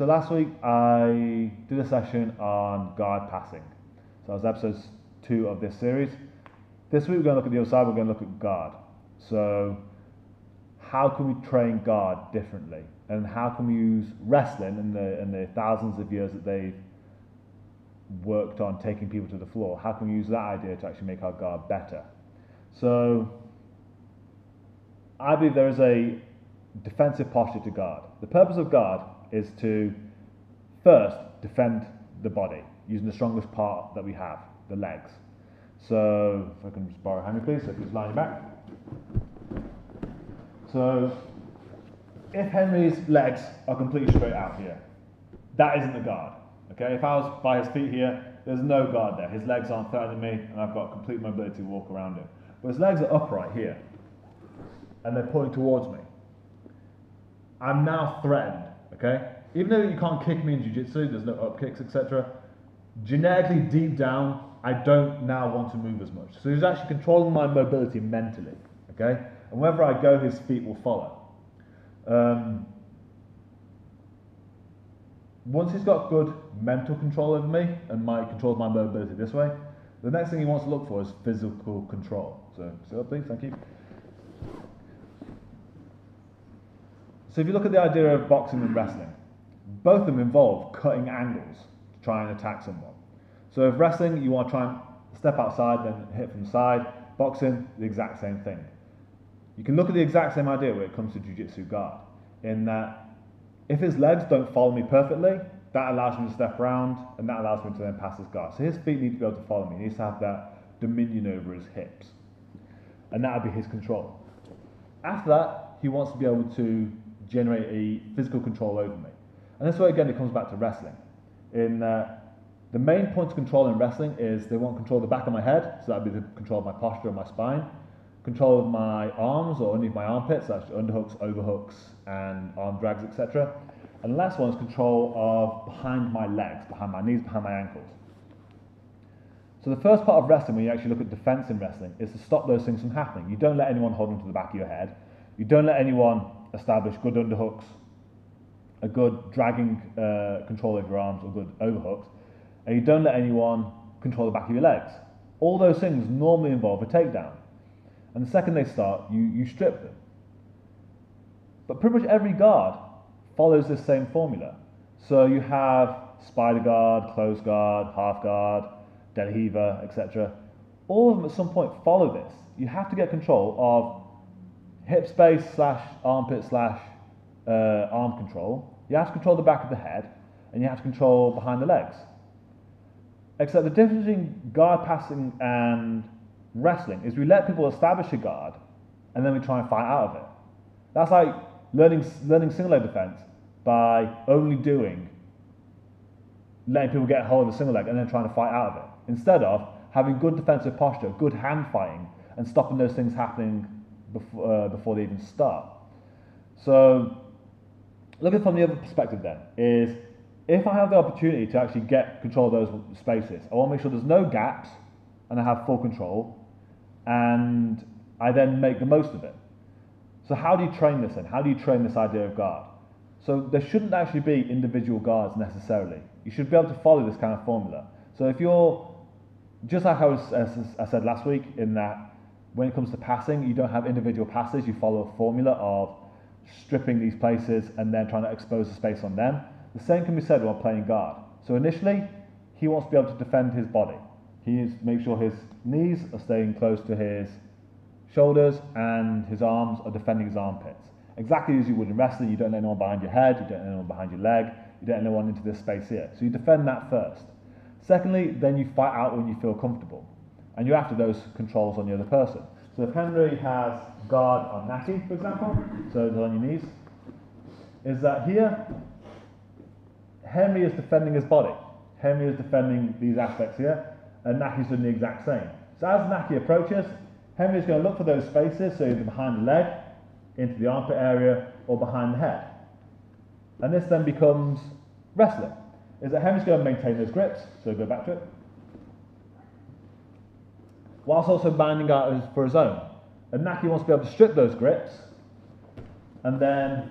So last week I did a session on guard passing. So that was episode two of this series. This week we're going to look at the other side. We're going to look at guard. So how can we train guard differently, and how can we use wrestling and the and the thousands of years that they've worked on taking people to the floor? How can we use that idea to actually make our guard better? So I believe there is a defensive posture to guard. The purpose of guard is to first defend the body using the strongest part that we have, the legs. So if I can just borrow a Henry please, so just lie back. So if Henry's legs are completely straight out here, that isn't the guard. Okay, if I was by his feet here, there's no guard there. His legs aren't threatening me, and I've got complete mobility to walk around him. But his legs are upright here, and they're pointing towards me. I'm now threatened. Okay, even though you can't kick me in jiu-jitsu, there's no up kicks, etc. Genetically, deep down, I don't now want to move as much. So he's actually controlling my mobility mentally. Okay, and wherever I go, his feet will follow. Um, once he's got good mental control over me and my controls my mobility this way, the next thing he wants to look for is physical control. So, sit up, please. Thank you. So, if you look at the idea of boxing and wrestling, both of them involve cutting angles to try and attack someone. So, if wrestling, you want to try and step outside, then hit from the side. Boxing, the exact same thing. You can look at the exact same idea when it comes to jiu-jitsu guard, in that if his legs don't follow me perfectly, that allows me to step around and that allows me to then pass his guard. So his feet need to be able to follow me. He needs to have that dominion over his hips. And that would be his control. After that, he wants to be able to generate a physical control over me. And this way, again, it comes back to wrestling. In uh, the main point of control in wrestling is they want control of the back of my head, so that would be the control of my posture and my spine control of my arms or underneath my armpits, that's underhooks, overhooks, and arm drags, etc. And the last one is control of behind my legs, behind my knees, behind my ankles. So the first part of wrestling, when you actually look at defense in wrestling, is to stop those things from happening. You don't let anyone hold onto the back of your head. You don't let anyone establish good underhooks, a good dragging uh, control of your arms, or good overhooks, and you don't let anyone control the back of your legs. All those things normally involve a takedown. And the second they start, you, you strip them. But pretty much every guard follows this same formula. So you have spider guard, closed guard, half guard, De La etc. All of them at some point follow this. You have to get control of hip space slash armpit slash uh, arm control. You have to control the back of the head, and you have to control behind the legs. Except the difference between guard passing and wrestling is we let people establish a guard and then we try and fight out of it. That's like learning learning single leg defense by only doing letting people get a hold of a single leg and then trying to fight out of it. Instead of having good defensive posture, good hand fighting, and stopping those things happening before, uh, before they even start. So, looking from the other perspective, then, is if I have the opportunity to actually get control of those spaces, I want to make sure there's no gaps and I have full control and I then make the most of it. So how do you train this then? How do you train this idea of guard? So there shouldn't actually be individual guards necessarily. You should be able to follow this kind of formula. So if you're, just like I, was, as I said last week, in that when it comes to passing, you don't have individual passes, you follow a formula of stripping these places and then trying to expose the space on them. The same can be said while playing guard. So initially, he wants to be able to defend his body. He needs to make sure his knees are staying close to his shoulders and his arms are defending his armpits. Exactly as you would in wrestling, you don't let anyone behind your head, you don't let anyone behind your leg, you don't let anyone into this space here. So you defend that first. Secondly, then you fight out when you feel comfortable. And you're to those controls on the other person. So if Henry has guard on Naki, for example, so it's on your knees, is that here, Henry is defending his body. Henry is defending these aspects here, and Naki's doing the exact same. So as Naki approaches, Henry's going to look for those spaces, so either behind the leg, into the armpit area, or behind the head. And this then becomes wrestling. Is that Henry's going to maintain those grips, so go back to it, whilst also binding out for his own. And Naki wants to be able to strip those grips, and then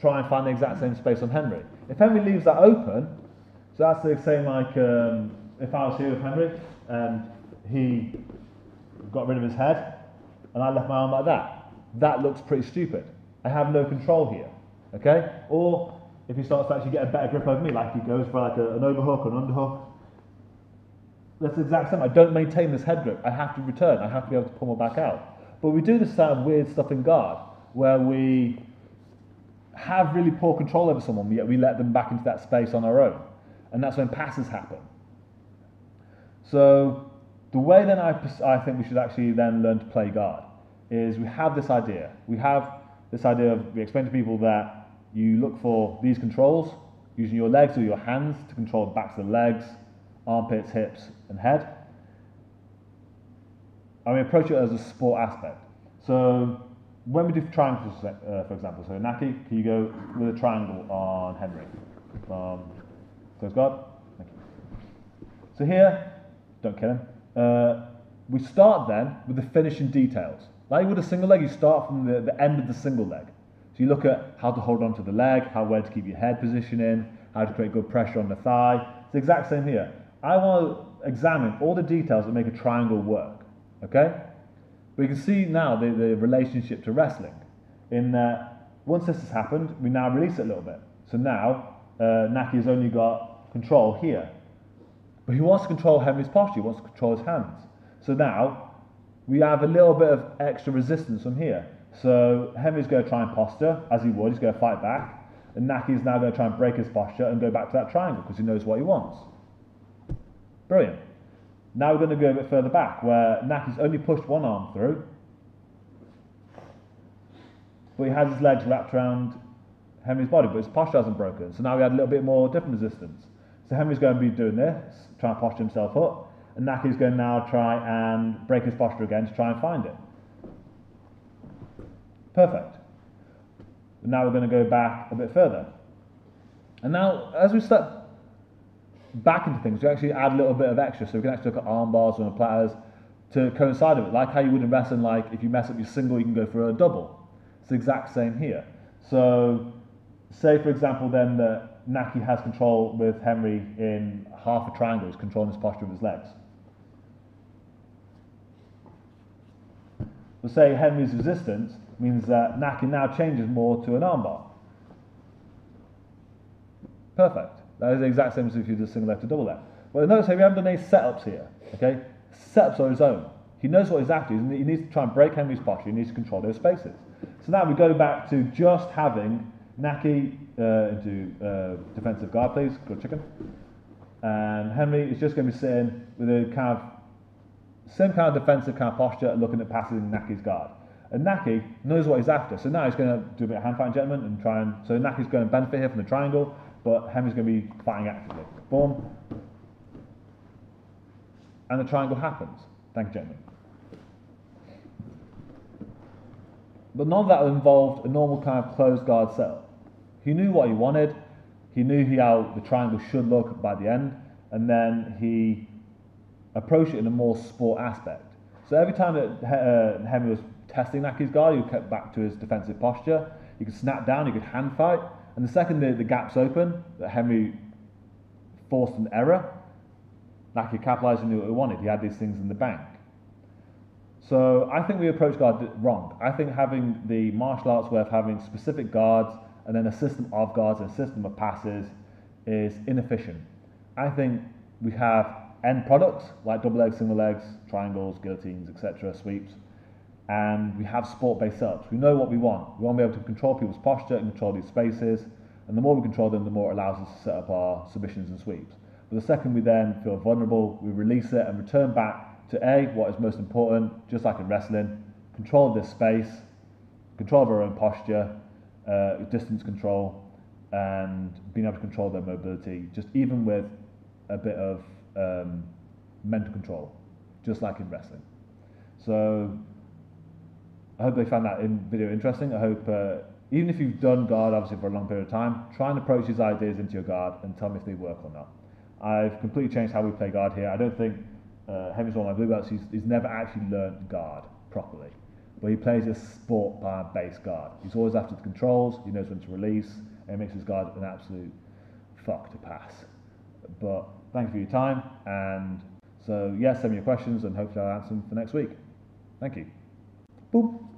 try and find the exact same space on Henry. If Henry leaves that open, so that's the same like um, if I was here with Henry and he got rid of his head and I left my arm like that, that looks pretty stupid. I have no control here, okay? Or if he starts to actually get a better grip over me, like he goes for like a, an overhook or an underhook, that's the exact same. I don't maintain this head grip. I have to return. I have to be able to pummel back out. But we do this kind of weird stuff in guard where we have really poor control over someone, yet we let them back into that space on our own. And that's when passes happen. So the way then I, I think we should actually then learn to play guard is we have this idea. We have this idea of, we explain to people that you look for these controls using your legs or your hands to control the backs of the legs, armpits, hips, and head. And we approach it as a sport aspect. So when we do triangles, uh, for example, so Naki, can you go with a triangle on Henry? Um, close guard. Thank you. So here, don't kill him. Uh, we start then with the finishing details. Like with a single leg, you start from the, the end of the single leg. So you look at how to hold on to the leg, how where to keep your head position in, how to create good pressure on the thigh. It's the exact same here. I want examine all the details that make a triangle work. Okay? We can see now the, the relationship to wrestling in that once this has happened, we now release it a little bit. So now uh, Naki has only got control here. But he wants to control Henry's posture, he wants to control his hands. So now we have a little bit of extra resistance from here. So Henry's going to try and posture, as he would, he's going to fight back. And Naki's now going to try and break his posture and go back to that triangle because he knows what he wants. Brilliant. Now we're going to go a bit further back where Naki's only pushed one arm through, but he has his legs wrapped around Henry's body, but his posture hasn't broken. So now we had a little bit more different resistance. So Henry's going to be doing this, trying to posture himself up, and Naki's going to now try and break his posture again to try and find it. Perfect. Now we're going to go back a bit further. And now, as we step back into things, we actually add a little bit of extra. So we can actually look at arm bars and platters to coincide with it. Like how you would in wrestling, like if you mess up your single, you can go for a double. It's the exact same here. So say, for example, then that Naki has control with Henry in half a triangle, he's controlling his posture of his legs. We'll say Henry's resistance means that Naki now changes more to an armbar. Perfect. That is the exact same as if you did single left to double leg. But notice here we haven't done any setups here. Okay, setups are his own. He knows what he's after. He needs to try and break Henry's posture. He needs to control those spaces. So now we go back to just having Naki uh, into uh, defensive guard, please. Good chicken. And Henry is just going to be sitting with a kind of same kind of defensive kind of posture, looking at passing Naki's guard. And Naki knows what he's after. So now he's going to do a bit of hand fighting gentleman and try and. So Naki's going to benefit here from the triangle but Henry's going to be fighting actively. Boom. And the triangle happens. Thank you, gentlemen. But none of that involved a normal kind of closed guard setup. He knew what he wanted. He knew how the triangle should look by the end, and then he approached it in a more sport aspect. So every time that uh, Henry was testing Naki's guard, he kept back to his defensive posture. He could snap down, he could hand fight, and the second the, the gap's open, that Henry forced an error, Naki capitalised and knew what he wanted. He had these things in the bank. So I think we approach guard wrong. I think having the martial arts way of having specific guards and then a system of guards and a system of passes is inefficient. I think we have end products like double legs, single legs, triangles, guillotines, etc., sweeps, and we have sport-based setups. We know what we want. We want to be able to control people's posture and control these spaces, and the more we control them, the more it allows us to set up our submissions and sweeps. But the second we then feel vulnerable, we release it and return back to A, what is most important, just like in wrestling, control of this space, control of our own posture, uh, distance control, and being able to control their mobility, just even with a bit of um, mental control, just like in wrestling. So I hope they found that in video interesting. I hope uh, even if you've done guard obviously for a long period of time, try and approach these ideas into your guard and tell me if they work or not. I've completely changed how we play guard here. I don't think uh, Henry's one of my blue belts. He's, he's never actually learned guard properly, but he plays a sport band base guard. He's always after the controls. He knows when to release, and makes his guard an absolute fuck to pass. But thank you for your time, and so yeah, send me your questions, and hopefully I'll answer them for next week. Thank you. Boop.